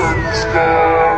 in the sky.